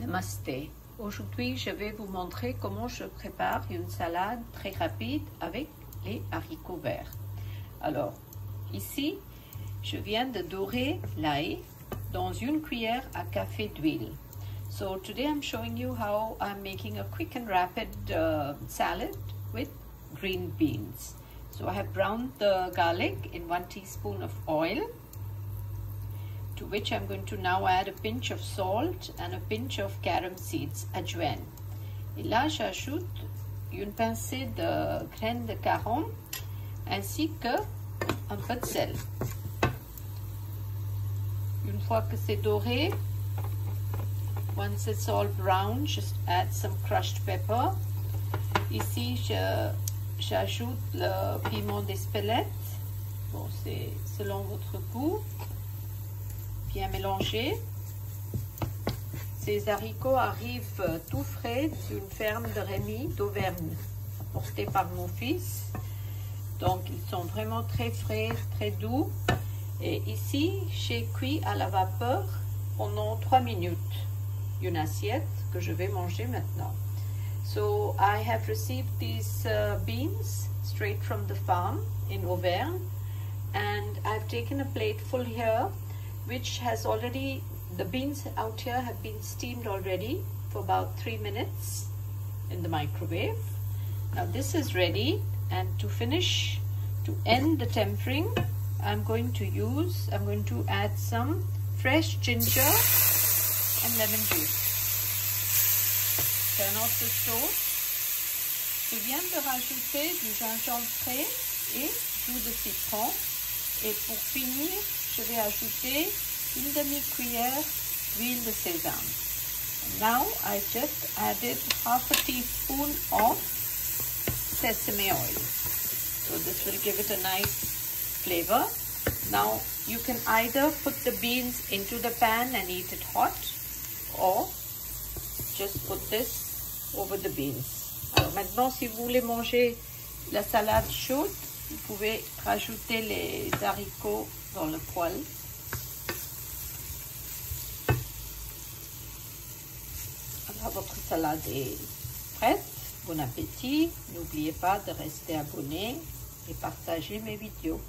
Namasté. Aujourd'hui, je vais vous montrer comment je prépare une salade très rapide avec les haricots verts. Alors, ici, je viens de dorer l'ail dans une cuillère à café d'huile. So today I'm showing you how I'm making a quick and rapid uh, salad with green beans. So I have browned the garlic in one teaspoon of oil to which I'm going to now add a pinch of salt and a pinch of carom seeds, ajwain. Et j'ajoute une pincée de graines de carom ainsi que un peu de sel. Une fois que c'est doré, once it's all brown, just add some crushed pepper. Ici, j'ajoute le piment d'Espelette. Bon, c'est selon votre goût bien mélanger. Ces haricots arrivent tout frais d'une ferme de Rémy d'Auvergne, apportée par mon fils. Donc, ils sont vraiment très frais, très doux. Et ici, j'ai cuit à la vapeur pendant 3 minutes. Une assiette que je vais manger maintenant. So, I have received these uh, beans straight from the farm in Auvergne. And I've taken a plate full here which has already, the beans out here have been steamed already for about three minutes in the microwave. Now this is ready and to finish, to end the tempering, I'm going to use, I'm going to add some fresh ginger and lemon juice. Turn off the stove. Je viens de rajouter du gingembre frais et jus de citron. Et pour finir, je vais ajouter une demi-cuillère d'huile de sésame. now I just added half a teaspoon of sesame oil. So this will give it a nice flavor. Now you can either put the beans into the pan and eat it hot or just put this over the beans. Alors maintenant si vous voulez manger la salade chaude, vous pouvez rajouter les haricots dans le poêle. Alors votre salade est prête. Bon appétit. N'oubliez pas de rester abonné et partager mes vidéos.